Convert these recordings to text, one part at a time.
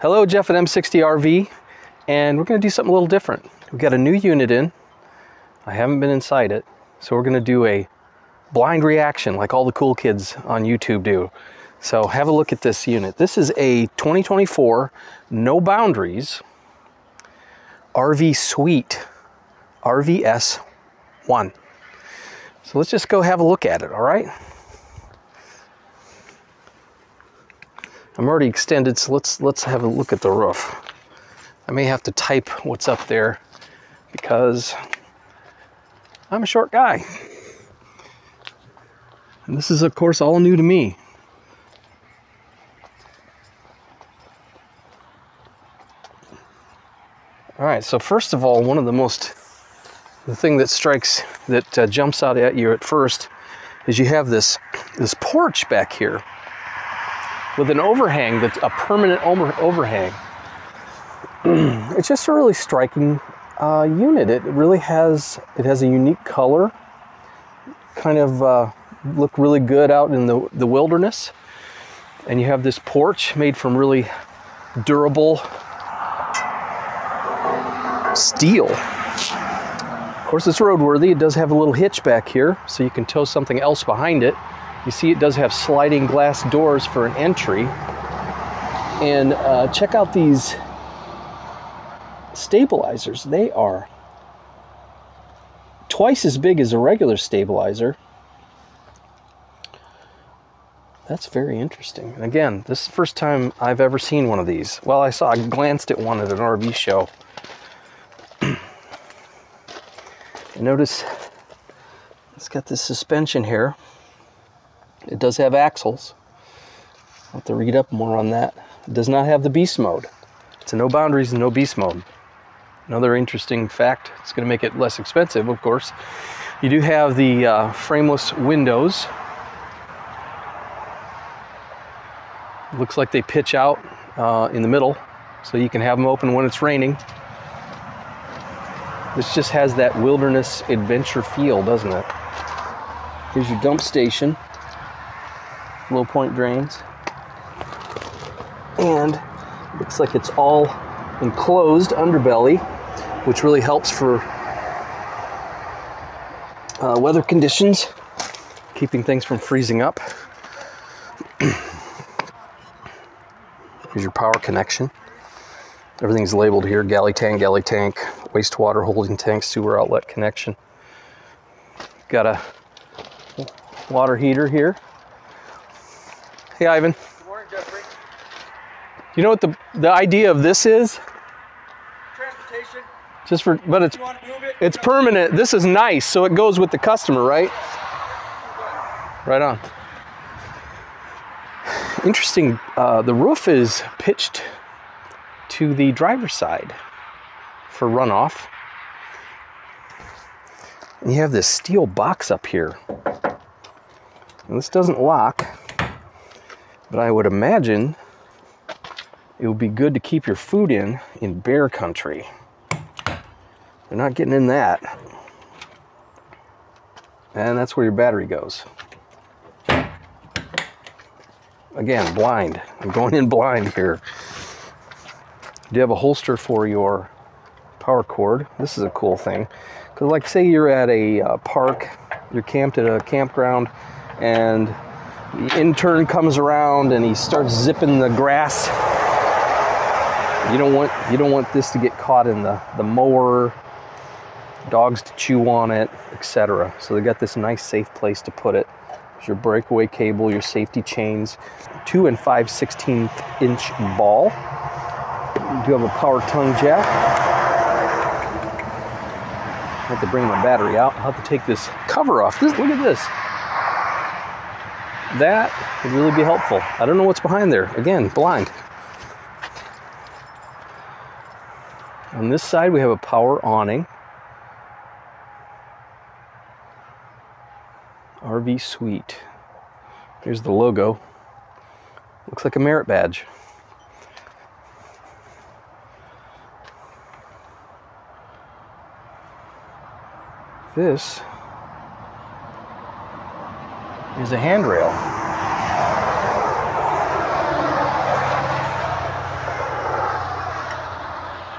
Hello, Jeff at M60 RV, and we're going to do something a little different. We've got a new unit in. I haven't been inside it, so we're going to do a blind reaction like all the cool kids on YouTube do. So have a look at this unit. This is a 2024 No Boundaries RV Suite RVS 1. So let's just go have a look at it, all right? I'm already extended, so let's let's have a look at the roof. I may have to type what's up there because I'm a short guy. And this is of course all new to me. All right, so first of all, one of the most, the thing that strikes, that uh, jumps out at you at first is you have this, this porch back here with an overhang that's a permanent over, overhang. it's just a really striking uh, unit. It really has, it has a unique color, kind of uh, look really good out in the, the wilderness. And you have this porch made from really durable steel. Of course, it's roadworthy. It does have a little hitch back here, so you can tow something else behind it. You see, it does have sliding glass doors for an entry. And uh, check out these stabilizers. They are twice as big as a regular stabilizer. That's very interesting. And again, this is the first time I've ever seen one of these. Well, I saw, I glanced at one at an RV show notice it's got this suspension here. It does have axles. I'll have to read up more on that. It does not have the beast mode. It's a no boundaries and no beast mode. Another interesting fact, it's going to make it less expensive, of course. You do have the uh, frameless windows. Looks like they pitch out uh, in the middle, so you can have them open when it's raining. This just has that wilderness adventure feel, doesn't it? Here's your dump station, low point drains, and looks like it's all enclosed underbelly, which really helps for uh, weather conditions, keeping things from freezing up. Here's your power connection. Everything's labeled here, galley tank, galley tank, wastewater holding tank, sewer outlet connection. Got a water heater here. Hey, Ivan. Good morning, Jeffrey. You know what the, the idea of this is? Transportation. Just for, but it's, You want to move it? it's permanent. This is nice, so it goes with the customer, right? Right on. Interesting, uh, the roof is pitched to the driver's side for runoff. And you have this steel box up here. And this doesn't lock, but I would imagine it would be good to keep your food in in bear country. They're not getting in that. And that's where your battery goes. Again, blind. I'm going in blind here. Do you have a holster for your power cord. This is a cool thing. Because like say you're at a uh, park, you're camped at a campground, and the intern comes around and he starts zipping the grass. You don't want you don't want this to get caught in the, the mower, dogs to chew on it, etc. So they got this nice safe place to put it. There's your breakaway cable, your safety chains, two and five 16th inch ball. You do have a power tongue jack. I have to bring my battery out. I'll have to take this cover off. This, look at this. That would really be helpful. I don't know what's behind there. Again, blind. On this side, we have a power awning. RV Suite. Here's the logo. Looks like a merit badge. This is a handrail.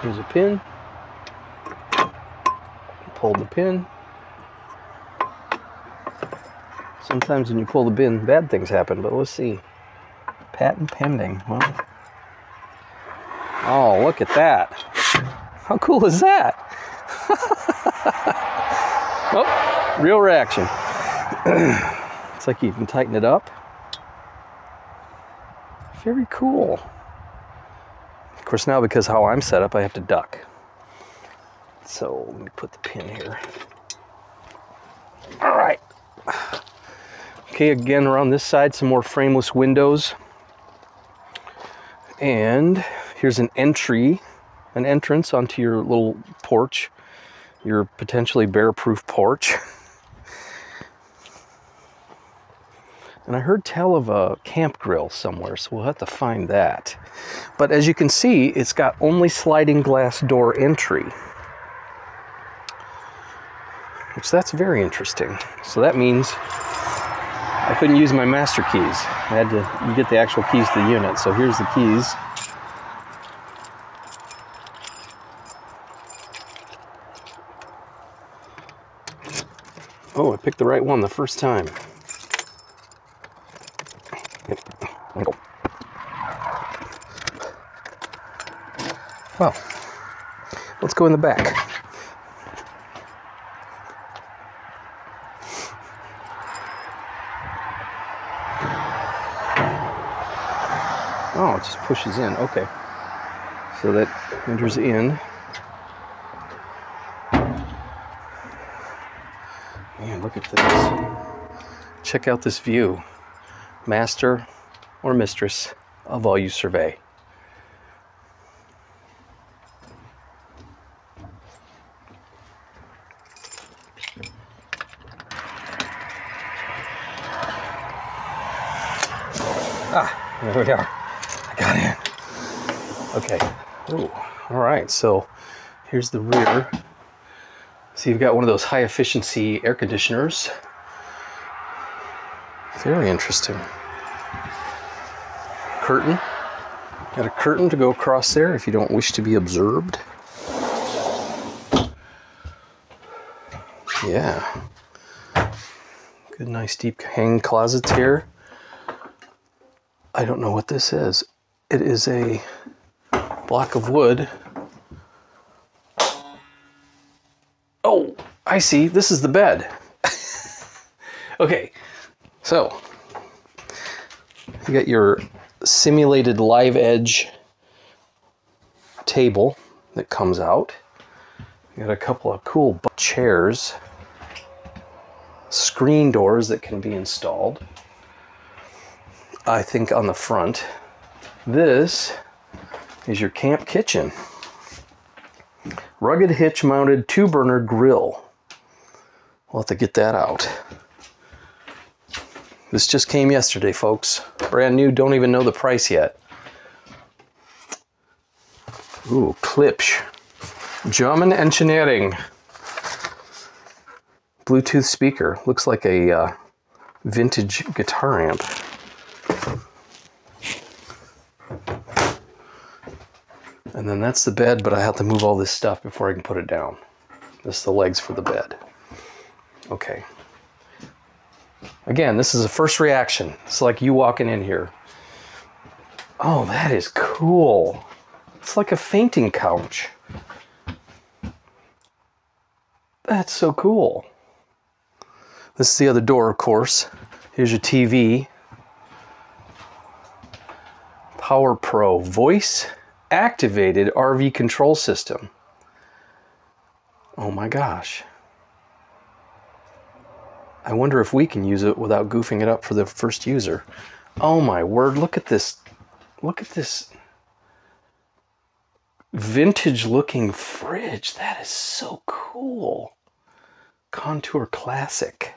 Here's a pin. Pull the pin. Sometimes when you pull the pin, bad things happen, but let's see. Patent pending. Well, oh, look at that. How cool is that? oh, real reaction. it's like you can tighten it up. Very cool. Of course, now because how I'm set up, I have to duck. So let me put the pin here. All right. Okay, again, around this side, some more frameless windows. And here's an entry, an entrance onto your little porch, your potentially bear-proof porch. And I heard tell of a camp grill somewhere, so we'll have to find that. But as you can see, it's got only sliding glass door entry. Which that's very interesting. So that means I couldn't use my master keys. I had to get the actual keys to the unit. So here's the keys. Oh, I picked the right one the first time. Go. Well, let's go in the back. Oh, it just pushes in. Okay. So that enters in. Man, look at this. Check out this view. Master or mistress of all you survey. There we are. I got in. Okay. Ooh, all right. So here's the rear. So you've got one of those high efficiency air conditioners. Very interesting. Curtain. Got a curtain to go across there if you don't wish to be observed. Yeah. Good, nice deep hang closets here. I don't know what this is. It is a block of wood. Oh, I see. This is the bed. okay, so you got your simulated live edge table that comes out. You got a couple of cool chairs, screen doors that can be installed. I think on the front. This is your camp kitchen. Rugged hitch mounted two burner grill. We'll have to get that out. This just came yesterday, folks. Brand new, don't even know the price yet. Ooh, Klipsch. German engineering. Bluetooth speaker. Looks like a uh, vintage guitar amp. And then that's the bed, but I have to move all this stuff before I can put it down. This is the legs for the bed. Okay. Again, this is a first reaction. It's like you walking in here. Oh, that is cool. It's like a fainting couch. That's so cool. This is the other door, of course. Here's your TV. Power Pro voice activated RV control system. Oh my gosh. I wonder if we can use it without goofing it up for the first user. Oh my word, look at this. Look at this vintage looking fridge. That is so cool. Contour Classic.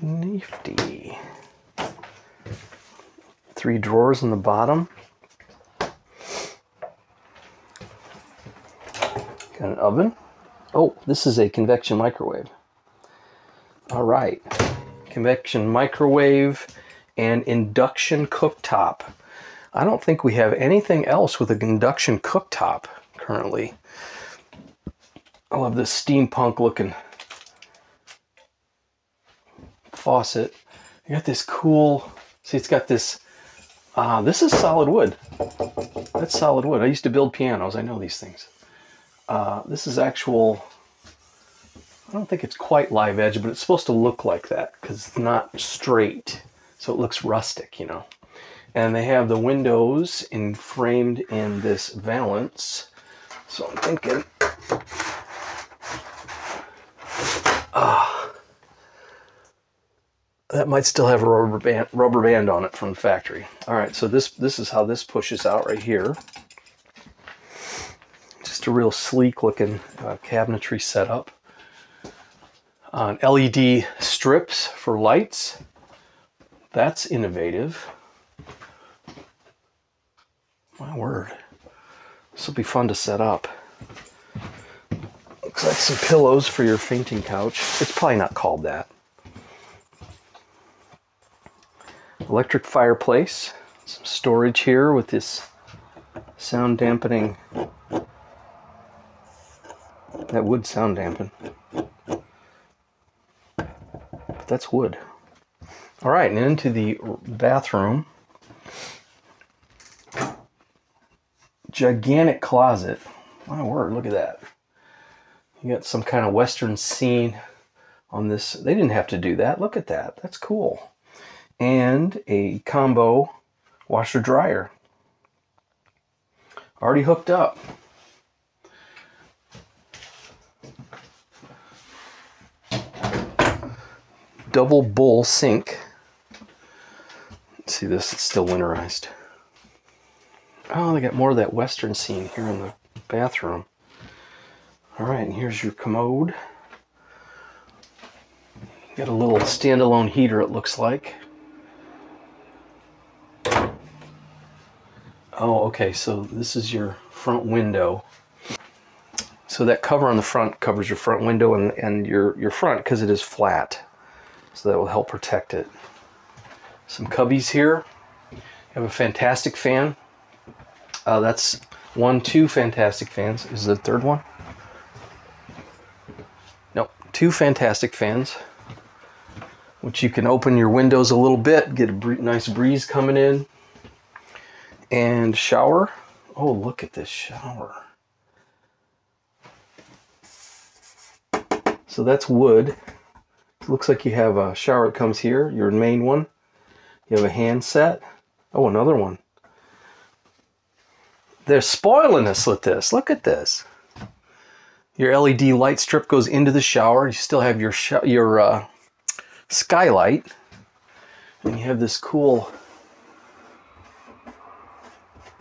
Nifty. Three drawers in the bottom. Got an oven. Oh, this is a convection microwave. All right. Convection microwave and induction cooktop. I don't think we have anything else with an induction cooktop currently. I love this steampunk looking faucet. You got this cool, see it's got this, uh, this is solid wood. That's solid wood. I used to build pianos. I know these things. Uh, this is actual, I don't think it's quite live edge, but it's supposed to look like that because it's not straight. So it looks rustic, you know. And they have the windows in framed in this valance. So I'm thinking, ah, that might still have a rubber band, rubber band on it from the factory. All right, so this this is how this pushes out right here. Just a real sleek looking uh, cabinetry setup. On LED strips for lights. That's innovative. My word. This will be fun to set up. Looks like some pillows for your fainting couch. It's probably not called that. Electric fireplace. Some storage here with this sound dampening. That would sound dampen. But that's wood. All right, and into the bathroom. Gigantic closet. My word, look at that. You got some kind of western scene on this. They didn't have to do that. Look at that. That's cool. And a combo washer dryer. Already hooked up. Double bowl sink. Let's see this, it's still winterized. Oh, they got more of that western scene here in the bathroom. All right, and here's your commode. Got a little standalone heater, it looks like. Oh, okay, so this is your front window. So that cover on the front covers your front window and, and your, your front because it is flat. So that will help protect it. Some cubbies here. You have a fantastic fan. Uh, that's one, two fantastic fans. Is the third one? Nope, two fantastic fans, which you can open your windows a little bit, get a nice breeze coming in. And shower. Oh, look at this shower. So that's wood. Looks like you have a shower that comes here, your main one. You have a handset. Oh, another one. They're spoiling us with this. Look at this. Your LED light strip goes into the shower. You still have your your uh, skylight, and you have this cool.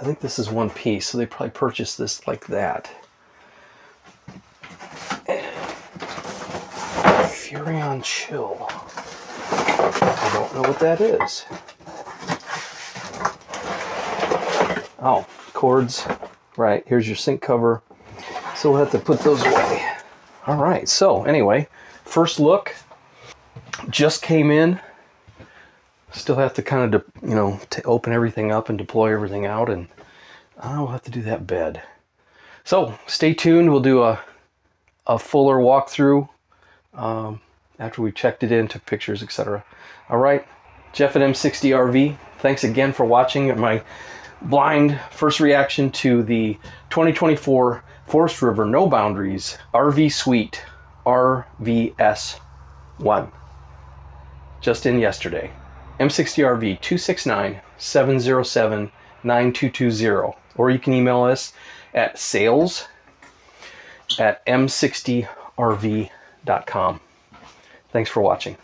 I think this is one piece, so they probably purchased this like that. Furrion Chill. I don't know what that is. Oh, cords. Right, here's your sink cover. So we'll have to put those away. All right, so anyway, first look just came in. Still have to kind of, you know, to open everything up and deploy everything out, and I'll have to do that bed. So stay tuned. We'll do a, a fuller walkthrough um, after we checked it in, took pictures, etc. All right, Jeff at M60RV. Thanks again for watching my blind first reaction to the 2024 Forest River No Boundaries RV Suite RVS1. Just in yesterday. M60RV 269 707 9220. Or you can email us at sales at m60rv.com. Thanks for watching.